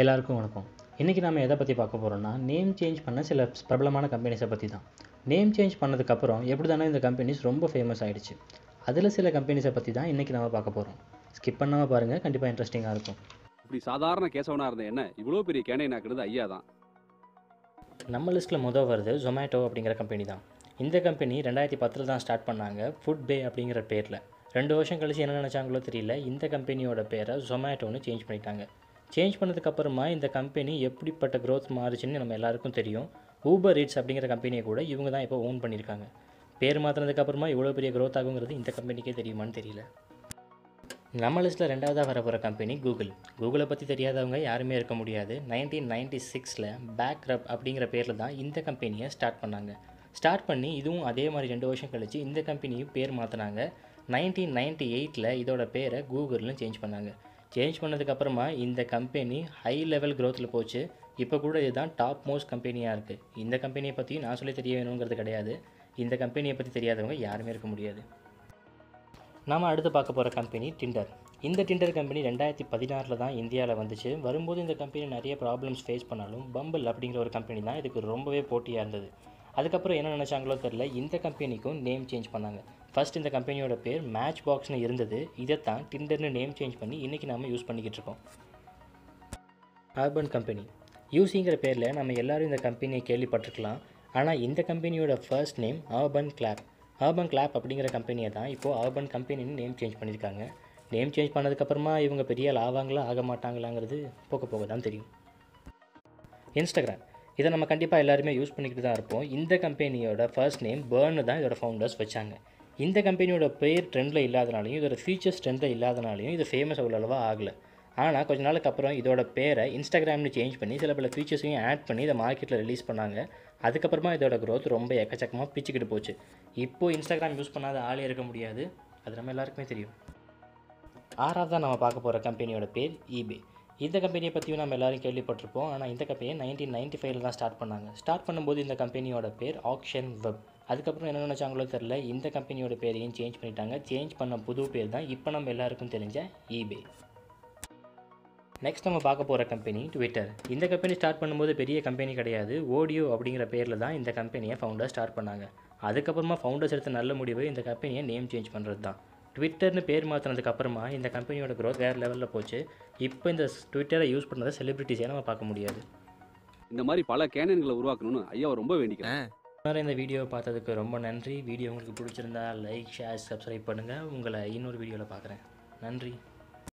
எல்லாருக்கும் வணக்கம். இன்றைக்கி நம்ம எதை பற்றி பார்க்க போகிறோம்னா நேம் சேஞ்ச் பண்ண சில பிரபலமான கம்பெனிஸை பற்றி தான். நேம் சேஞ்ச் பண்ணதுக்கப்புறம் எப்படி தானே இந்த கம்பெனிஸ் ரொம்ப ஃபேமஸ் ஆயிடுச்சு. அதில் சில கம்பெனிஸை பற்றி தான் இன்றைக்கி நம்ம பார்க்க போகிறோம் ஸ்கிப் பண்ணாமல் பாருங்கள் கண்டிப்பாக இன்ட்ரெஸ்டிங்காக இருக்கும். இப்படி சாதாரண கேசவனா இருந்த என்ன? இவ்வளோ பெரிய கேனை நாக்குறது ஐயா தான். நம்ம லிஸ்ட்டில் முதல் வருது ஜொமேட்டோ அப்படிங்கிற கம்பெனி தான். இந்த கம்பெனி ரெண்டாயிரத்தி பத்தில் தான் ஸ்டார்ட் பண்ணாங்க ஃபுட் பே அப்படிங்கிற பேரில். ரெண்டு வருஷம் கழிச்சு என்ன நினச்சாங்களோ தெரியல இந்த கம்பெனியோட பேரை ஜொமேட்டோன்னு சேஞ்ச் பண்ணிட்டாங்க. சேஞ்ச் பண்ணதுக்கப்புறமா இந்த கம்பெனி எப்படிப்பட்ட க்ரோத் மாறுச்சுன்னு நம்ம எல்லாருக்கும் தெரியும். ஊபர் ரீட்ஸ் அப்படிங்கிற கம்பெனியை கூட இவங்க தான் இப்போ ஓன் பண்ணியிருக்காங்க. பேர் மாற்றினதுக்கப்புறமா இவ்வளோ பெரிய க்ரோத் ஆகுங்கிறது இந்த கம்பெனிக்கே தெரியுமான்னு தெரியல. நம்ம லிஸ்ட்டில் ரெண்டாவதாக வர போகிற கம்பெனி கூகுள் கூகுளை பற்றி தெரியாதவங்க யாருமே இருக்க முடியாது. நைன்டீன் நைன்டி சிக்ஸில் பேக் ரப் அப்படிங்கிற பேரில் தான் இந்த கம்பெனியை ஸ்டார்ட் பண்ணாங்க. ஸ்டார்ட் பண்ணி இதுவும் அதே மாதிரி ரெண்டு வருஷம் கழித்து இந்த கம்பெனியும் பேர் மாற்றினாங்க நைன்டீன் நைன்டி எயிட்டில் இதோட பேரை கூகுள்னு சேஞ்ச் பண்ணாங்க. சேஞ்ச் பண்ணதுக்கப்புறமா இந்த கம்பெனி ஹை லெவல் க்ரோத்தில் போச்சு. இப்போ கூட இதுதான் டாப் மோஸ்ட் கம்பெனியாக இருக்குது இந்த கம்பெனியை பற்றி நான் சொல்லி தெரிய வேணுங்கிறது கிடையாது. இந்த கம்பெனியை பற்றி தெரியாதவங்க யாருமே இருக்க முடியாது. நாம் அடுத்து பார்க்க போகிற கம்பெனி டிண்டர் இந்த டிண்டர் கம்பெனி ரெண்டாயிரத்தி பதினாறில் தான் இந்தியாவில் வந்துச்சு. வரும்போது இந்த கம்பெனி நிறைய ப்ராப்ளம்ஸ் ஃபேஸ் பண்ணாலும் பம்பிள் அப்படிங்கிற ஒரு கம்பெனி தான் இதுக்கு ரொம்பவே போட்டியாக இருந்தது. அதுக்கப்புறம் என்ன நினச்சாங்களோ தெரில இந்த கம்பெனிக்கும் நேம் சேஞ்ச் பண்ணாங்க. ஃபர்ஸ்ட் இந்த கம்பெனியோட பேர் மேட்ச் பாக்ஸ்னு இருந்தது. இதை தான் டிண்டர்னு நேம் சேஞ்ச் பண்ணி இன்றைக்கி நம்ம யூஸ் பண்ணிக்கிட்டு இருக்கோம். அர்பன் கம்பெனி யூசிங்கிற பேரில் நம்ம எல்லோரும் இந்த கம்பெனியை கேள்விப்பட்டிருக்கலாம். ஆனால் இந்த கம்பெனியோட first name Urban Clap Urban Clap அப்படிங்கிற கம்பெனியை தான் இப்போது அர்பன் கம்பெனின்னு நேம் சேஞ்ச் பண்ணியிருக்காங்க. நேம் சேஞ்ச் பண்ணதுக்கப்புறமா இவங்க பெரிய ஆள் ஆவாங்களா ஆக மாட்டாங்களாங்கிறது போக போக தான் தெரியும். இன்ஸ்டாகிராம் இதை நம்ம கண்டிப்பாக எல்லாருமே யூஸ் பண்ணிக்கிட்டு தான் இருப்போம். இந்த கம்பெனியோட ஃபர்ஸ்ட் நேம் பேர்னு தான் இதோட ஃபவுண்டர்ஸ் வச்சாங்க. இந்த கம்பெனியோட பேர் ட்ரெண்டில் இல்லாதனாலையும் இதோட ஃபீச்சர்ஸ் ட்ரெண்டில் இல்லாதனாலையும் இது ஃபேமஸ் அவ்வளோவா ஆகலை. ஆனால் கொஞ்ச நாளுக்கு அப்புறம் இதோட பேரை இன்ஸ்டாகிராம்னு சேஞ்ச் பண்ணி சில பல ஃபீச்சர்ஸையும் ஆட் பண்ணி இதை மார்க்கெட்டில் ரிலீஸ் பண்ணாங்க. அதுக்கப்புறமா இதோட க்ரோத் ரொம்ப எக்கச்சக்கமாக பிச்சுக்கிட்டு போச்சு. இப்போது இன்ஸ்டாகிராம் யூஸ் பண்ணாத ஆளே இருக்க முடியாது. அது நம்ம எல்லாருக்குமே தெரியும். ஆறாவதாக நம்ம பார்க்க போகிற கம்பெனியோட பேர் இபே இந்த கம்பெனியை பற்றியும் நம்ம எல்லோரும் கேள்விப்பட்டிருப்போம். ஆனால் இந்த கம்பெனியை நைன்டீன் நைன்ட்டி ஃபைவ்ல தான் ஸ்டார்ட் பண்ணாங்க. ஸ்டார்ட் பண்ணும்போது இந்த கம்பெனியோட பேர் ஆக்ஷன் வெப் அதுக்கப்புறம் என்ன நினச்சாங்களோ தெரில இந்த கம்பெனியோட பேரையும் சேஞ்ச் பண்ணிட்டாங்க. சேஞ்ச் பண்ண புது பேர் தான் இப்போ நம்ம எல்லாருக்கும் தெரிஞ்ச eBay. நெக்ஸ்ட் நம்ம பார்க்க போகிற கம்பெனி ட்விட்டர் இந்த கம்பெனி ஸ்டார்ட் பண்ணும்போது பெரிய கம்பெனி கிடையாது. ஓடியோ அப்படிங்கிற பேரில் தான் இந்த கம்பெனியை ஃபவுண்டர் ஸ்டார்ட் பண்ணாங்க. அதுக்கப்புறமா ஃபவுண்டர்ஸ் எடுத்த நல்ல முடிவு இந்த கம்பெனியை நேம் சேஞ்ச் பண்ணுறது தான். ட்விட்டர்னு பேர் மாற்றினதுக்கு அப்புறமா இந்த கம்பெனியோட growth வேறு லெவலில் போச்சு. இப்போ இந்த ட்விட்டரை யூஸ் பண்ணுறத செலிபிரிட்டிஸே நம்ம பார்க்க முடியாது. இந்த மாதிரி பல கேனன்களை உருவாக்கணும்னு ஐயாவை ரொம்ப வேண்டிக்கிறேன். வேறு இந்த வீடியோவை பார்த்ததுக்கு ரொம்ப நன்றி. வீடியோ உங்களுக்கு பிடிச்சிருந்தா லைக் ஷேர் சப்ஸ்கிரைப் பண்ணுங்கள் உங்களை இன்னொரு வீடியோவில் பார்க்குறேன். நன்றி.